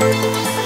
Música